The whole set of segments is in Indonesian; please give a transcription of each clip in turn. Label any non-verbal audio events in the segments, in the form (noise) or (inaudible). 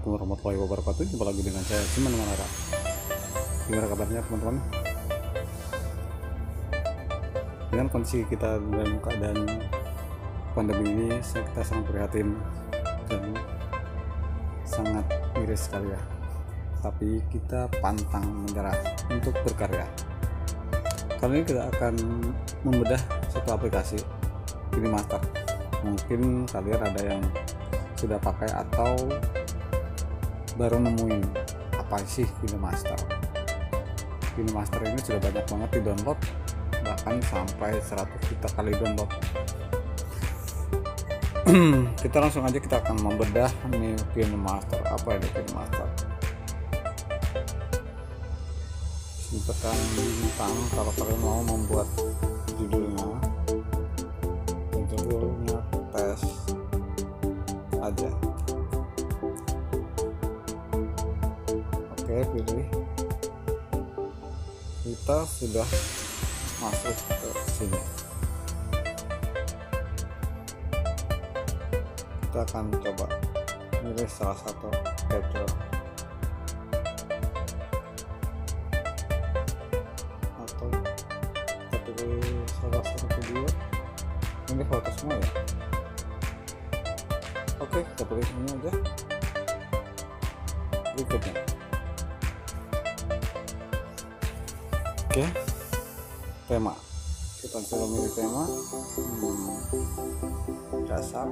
Assalamualaikum warahmatullahi wabarakatuh. Jumpa lagi dengan saya Siman Manara. Gimana kabarnya teman-teman? Dengan kondisi kita dalam keadaan pandemi ini saya Kita sangat prihatin Dan sangat miris sekali ya. Tapi kita pantang menyerah untuk berkarya. Kali ini kita akan membedah satu aplikasi Master Mungkin kalian ada yang sudah pakai atau baru nemuin apa sih Master Master ini sudah banyak banget di download bahkan sampai 100 juta kali download. (clears throat) Kita langsung aja kita akan membedah nih Master apa ini Master tekan bintang kalau kalian mau membuat judulnya kita sudah masuk ke sini. Kita akan coba milih salah satu capture atau kita pilih salah satu video. Ini foto semua ya? Oke kita pilih ini aja. Berikutnya oke. Tema. Kita coba milih tema. Hmm, dasar.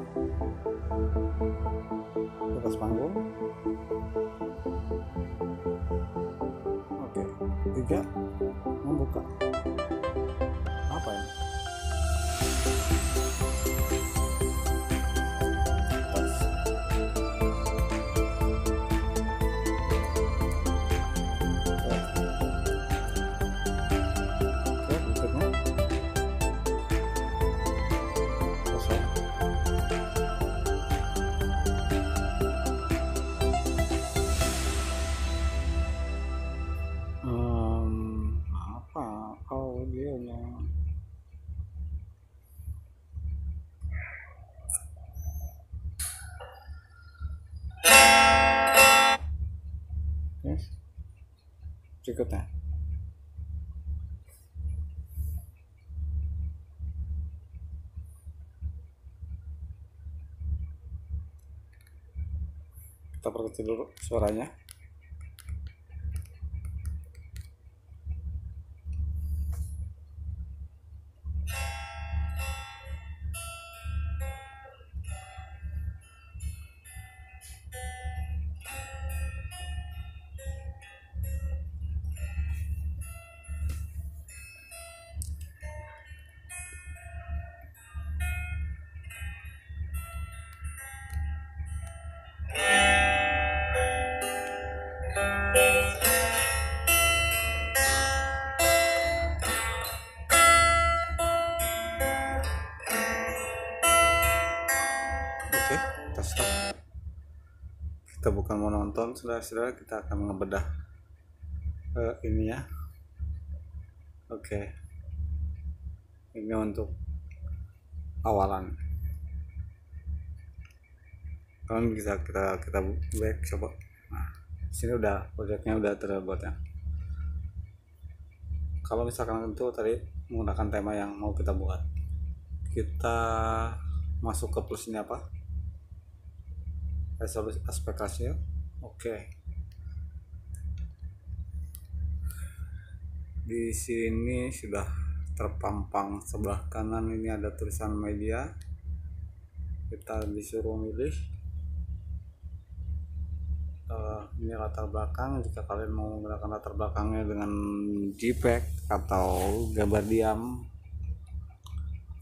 Atas panggung. Oke. Tiga. Membuka Berikutnya. Kita perkecil dulu suaranya. Kita stop. Kita bukan mau nonton, saudara-saudara, kita akan ngebedah eh, ini ya. Oke. Ini untuk awalan. Kalian bisa kita kita back coba. Nah, sini udah proyeknya udah terbuat ya. Kalau misalkan itu tadi menggunakan tema yang mau kita buat, kita masuk ke plus ini apa? Resolusi aspek rasio oke di sini sudah terpampang. Sebelah kanan ini ada tulisan media. Kita disuruh milih. Eh, ini latar belakang. Jika kalian mau menggunakan latar belakangnya dengan JPEG atau gambar diam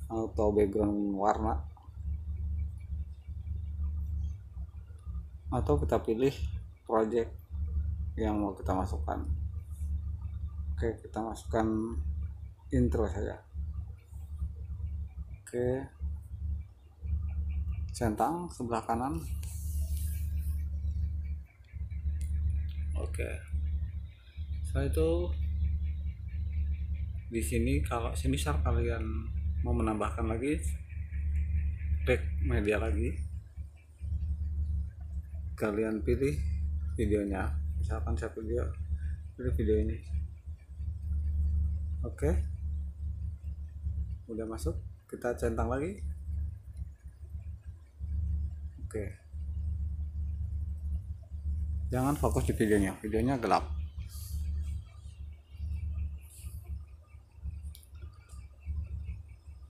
atau background warna atau kita pilih project yang mau kita masukkan. Oke kita masukkan intro saja. Oke. Centang sebelah kanan. Oke. Setelah itu di sini kalau semisal kalian mau menambahkan lagi back media lagi kalian pilih videonya. Misalkan saya video pilih video ini. Oke. Udah masuk kita centang lagi. Oke. Jangan fokus di videonya videonya gelap.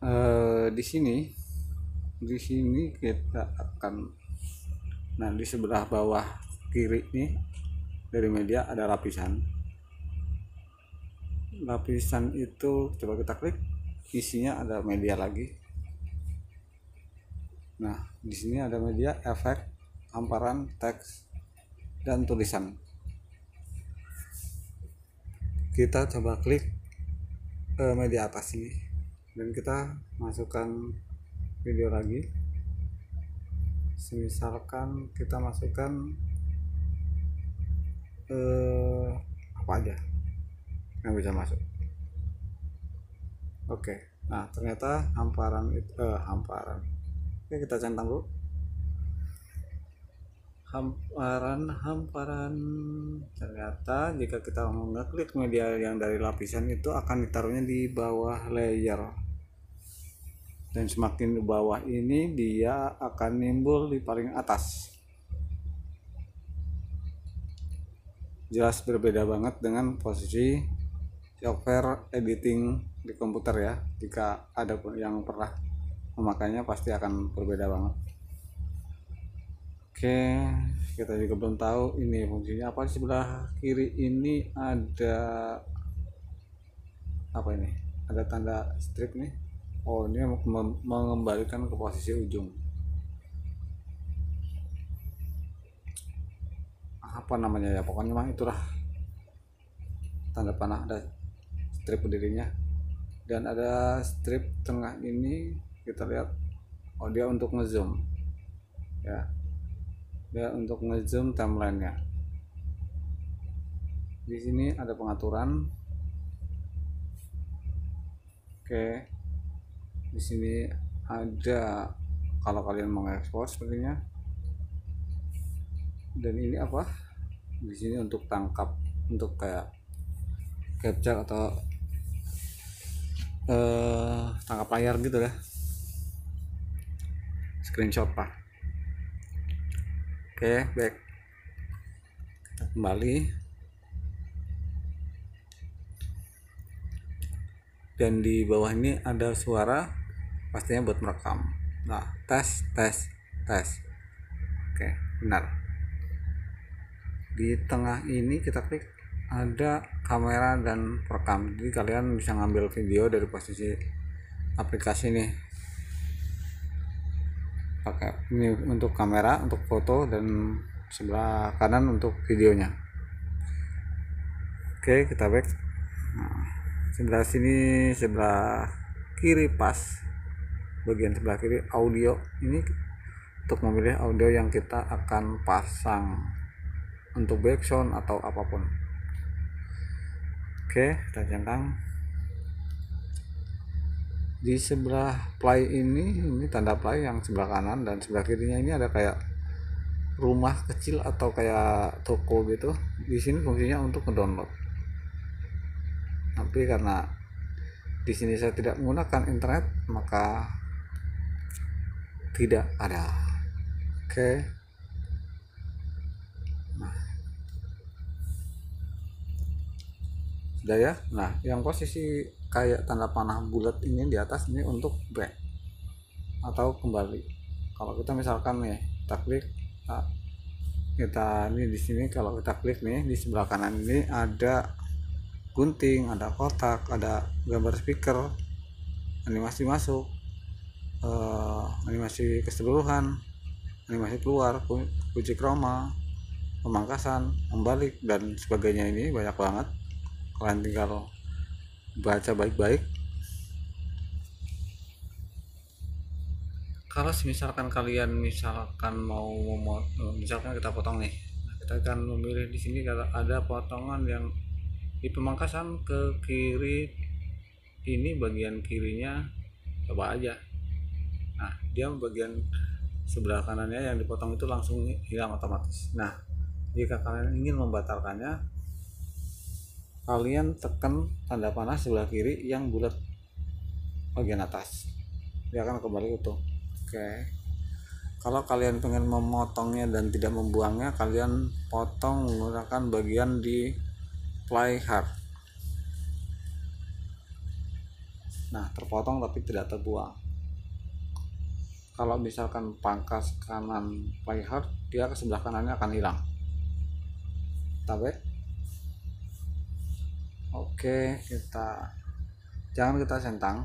Eh, di sini di sini kita akan nah di sebelah bawah kiri nih dari media ada lapisan. Lapisan itu coba kita klik isinya ada media lagi. Nah di sini ada media efek hamparan teks dan tulisan. Kita coba klik ke media atas ini. Dan kita masukkan video lagi misalkan kita masukkan eh, apa aja yang bisa masuk. Oke nah ternyata hamparan itu eh, hamparan. Oke kita centang dulu. Hamparan hamparan. Ternyata jika kita mengeklik media yang dari lapisan itu akan ditaruhnya di bawah layer dan semakin di bawah ini dia akan nimbul di paling atas. Jelas berbeda banget dengan posisi software editing di komputer ya. Jika ada yang pernah memakainya pasti akan berbeda banget. Oke kita juga belum tahu ini fungsinya apa. Di sebelah kiri ini ada apa ini? Ada tanda strip nih oh ini mengembalikan ke posisi ujung. Apa namanya ya? Pokoknya mah itulah tanda panah ada strip berdirinya dan ada strip tengah ini kita lihat oh dia untuk ngezoom. Ya. Dia untuk ngezoom timelinenya. Di sini ada pengaturan. Oke di sini ada kalau kalian mengekspor sepertinya. Dan ini apa? Di sini untuk tangkap untuk kayak capture atau uh, tangkap layar gitu ya screenshot pak. Oke back. Kita kembali. Dan di bawah ini ada suara pastinya buat merekam. Nah tes tes tes. Oke benar. Di tengah ini kita klik ada kamera dan perekam. Jadi kalian bisa ngambil video dari posisi aplikasi ini. Pakai ini untuk kamera untuk foto dan sebelah kanan untuk videonya. Oke kita back. Nah, sebelah sini sebelah kiri pas bagian sebelah kiri audio. Ini untuk memilih audio yang kita akan pasang untuk background atau apa pun. Oke kita centang di sebelah play ini ini tanda play yang sebelah kanan dan sebelah kirinya ini ada kayak rumah kecil atau kayak toko gitu. Di sini fungsinya untuk ngedownload. Tapi karena di sini saya tidak menggunakan internet maka tidak ada. Oke. Nah. Sudah ya? Nah yang posisi kayak tanda panah bulat ini di atas ini untuk back atau kembali. Kalau kita misalkan nih kita klik nah, kita ini di sini kalau kita klik nih di sebelah kanan ini ada gunting ada kotak ada gambar speaker. Animasi masuk uh, animasi keseluruhan animasi keluar kunci chroma pemangkasan membalik dan sebagainya ini banyak banget. Kalian tinggal baca baik-baik. Kalau misalkan kalian misalkan mau misalkan kita potong nih. Kita akan memilih di sini kalau ada potongan yang di pemangkasan ke kiri ini bagian kirinya coba aja nah dia bagian sebelah kanannya yang dipotong itu langsung hilang otomatis. Nah jika kalian ingin membatalkannya kalian tekan tanda panah sebelah kiri yang bulat bagian atas. Dia akan kembali utuh. Oke. Kalau kalian pengen memotongnya dan tidak membuangnya kalian potong menggunakan bagian di play hard. Nah terpotong tapi tidak terbuang kalau misalkan pangkas kanan play dia ke sebelah kanannya akan hilang. Tapi oke kita jangan kita centang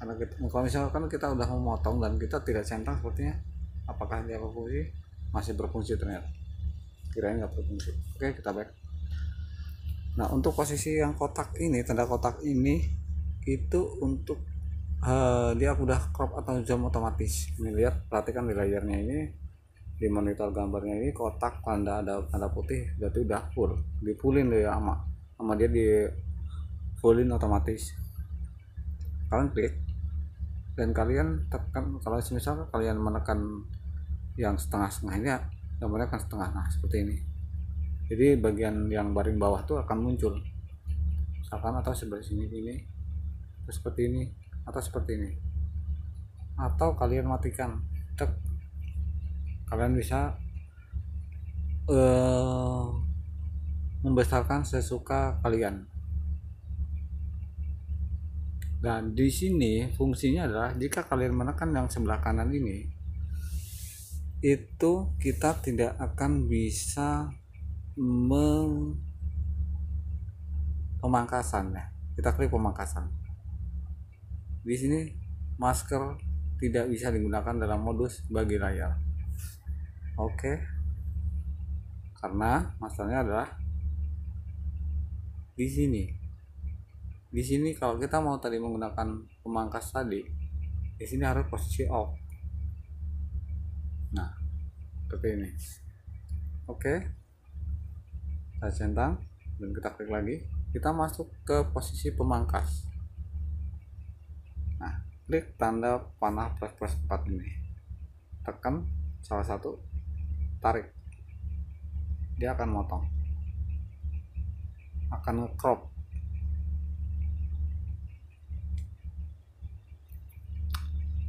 karena kita, kalau misalkan kita udah memotong dan kita tidak centang sepertinya apakah dia berfungsi? Masih berfungsi ternyata. Kirain nggak berfungsi. Oke kita back. Nah untuk posisi yang kotak ini tanda kotak ini itu untuk uh, dia udah crop atau zoom otomatis. Ini lihat perhatikan di layarnya ini di monitor gambarnya ini kotak tanda ada tanda putih berarti udah full. Di fullin deh sama sama dia di fullin otomatis. Kalian klik. Dan kalian tekan kalau misal kalian menekan yang setengah-setengah ini gambarnya akan setengah nah seperti ini. Jadi bagian yang baring bawah tuh akan muncul. Misalkan atau sebelah sini ini seperti ini atau seperti ini. Atau kalian matikan. Tek kalian bisa uh, membesarkan sesuka kalian. Dan di sini fungsinya adalah jika kalian menekan yang sebelah kanan ini itu kita tidak akan bisa mem pemangkasan ya. Kita klik pemangkasan di sini masker tidak bisa digunakan dalam modus bagi layar. Oke. Karena masalahnya adalah di sini. Di sini kalau kita mau tadi menggunakan pemangkas tadi, di sini harus posisi off. Nah, seperti ini. Oke. Kita centang dan kita klik lagi. Kita masuk ke posisi pemangkas klik tanda panah plus plus 4 ini. Tekan salah satu tarik. Dia akan motong. Akan crop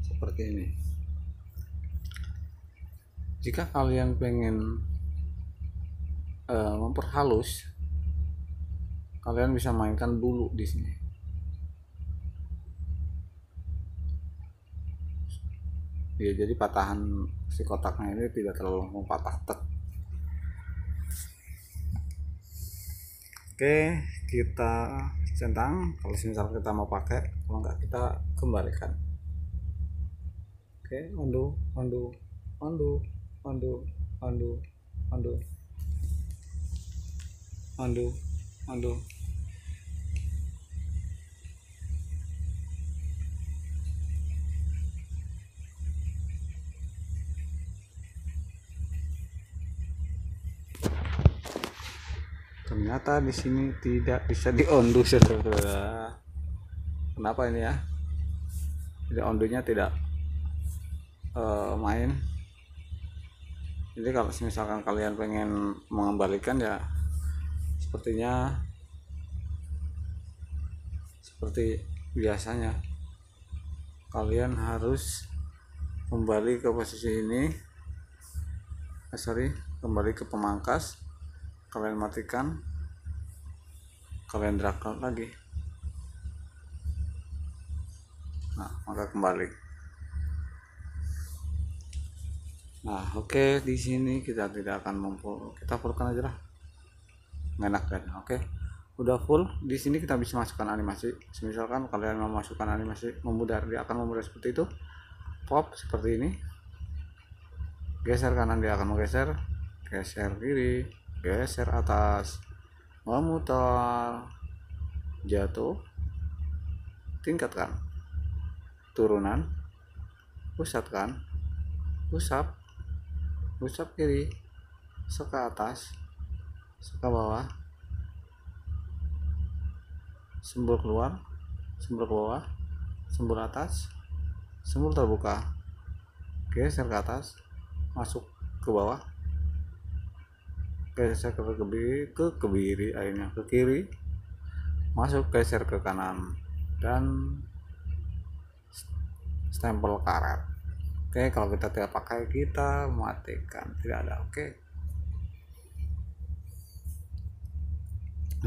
seperti ini. Jika kalian pengen uh, memperhalus kalian bisa mainkan dulu di sini ya jadi patahan si kotaknya ini tidak terlalu patah tek oke kita centang. Kalau misal kita mau pakai kalau enggak kita kembalikan. Oke undo undo undo undo undo undo undo undo ternyata di sini tidak bisa diunduh saudara. Kenapa ini ya? Jadi ondunya tidak uh, main. Jadi kalau misalkan kalian pengen mengembalikan ya sepertinya seperti biasanya kalian harus kembali ke posisi ini. Eh, sorry kembali ke pemangkas. Kalian matikan kalian drag lagi. Nah maka kembali. Nah oke okay, di sini kita tidak akan mampu kita fullkan aja lah. Enak kan? Oke. Okay. udah full di sini kita bisa masukkan animasi. Misalkan kalian mau masukkan animasi memudar dia akan memudar seperti itu. Pop seperti ini. Geser kanan dia akan menggeser. Geser kiri geser atas memutar jatuh. Tingkatkan turunan. Pusatkan pusat pusat kiri. Suka atas. Suka bawah. Sembul keluar. Sembul ke bawah. Sembul atas. Sembul terbuka. Geser ke atas. Masuk ke bawah geser ke kebiri ke kebiri akhirnya ke kiri. Masuk geser ke kanan. Dan stempel karet oke kalau kita tidak pakai kita matikan. Tidak ada oke.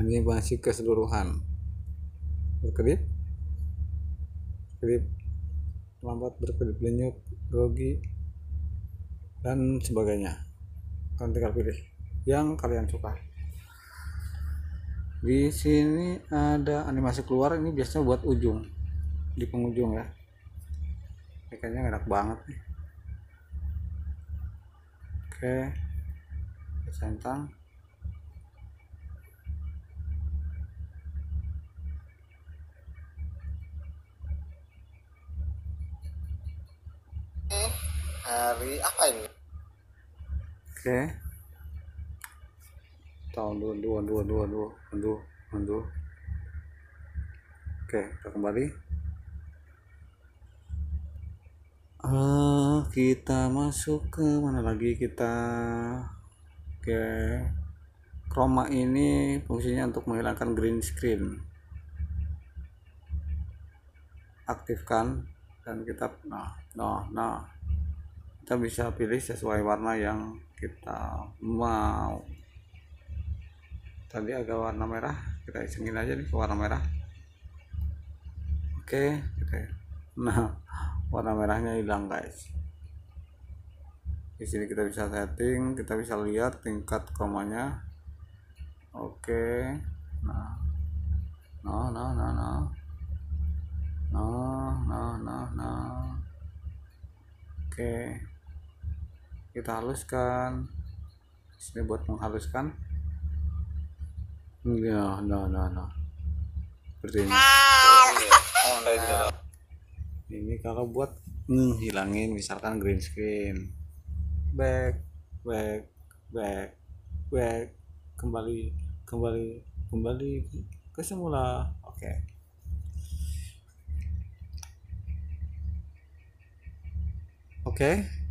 Ini masih keseluruhan. Berkedip. Kedip. Lambat berkedip lenyuk grogi dan sebagainya. Kalian tinggal pilih yang kalian suka. Di sini ada animasi keluar ini biasanya buat ujung di penghujung ya. Ini kayaknya enak banget nih. Oke centang. Hari apa ini? Oke tahun dua dua dua dua dua dua dua oke kita kembali. Uh, kita masuk ke mana lagi kita? Ke chroma ini fungsinya untuk menghilangkan green screen. Aktifkan dan kita nah nah nah. Kita bisa pilih sesuai warna yang kita mau tadi agak warna merah. Kita isengin aja nih ke warna merah. Oke oke nah warna merahnya hilang guys. Di sini kita bisa setting kita bisa lihat tingkat kromanya oke nah nah nah nah nah nah nah nah nah. Oke kita haluskan. Sini buat menghaluskan Ya, no, no, no. Seperti ini. Ini kalau buat menghilangin misalkan green screen. Back, back, back, back, kembali, kembali, kembali ke semula. Oke. Okay. Oke.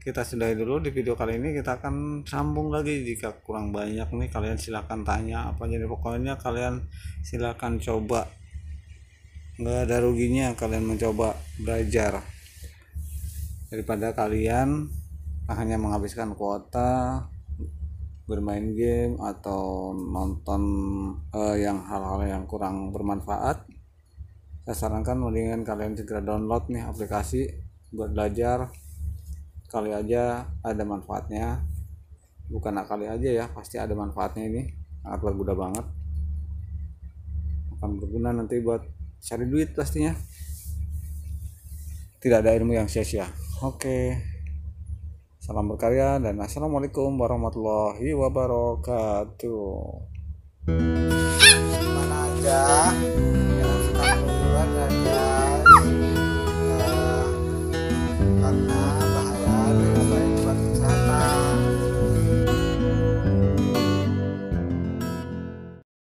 Kita sudahi dulu di video kali ini kita akan sambung lagi. Jika kurang banyak nih kalian silahkan tanya apa jadi pokoknya kalian silahkan coba. Nggak ada ruginya kalian mencoba belajar. Daripada kalian hanya menghabiskan kuota bermain game atau nonton uh, yang hal-hal yang kurang bermanfaat saya sarankan mendingan kalian segera download nih aplikasi buat belajar kali aja ada manfaatnya. Bukan kali aja ya pasti ada manfaatnya ini. Sangat berguna banget. Akan berguna nanti buat cari duit pastinya. Tidak ada ilmu yang sia-sia. Oke. Salam berkarya dan assalamualaikum warahmatullahi wabarakatuh. Mana aja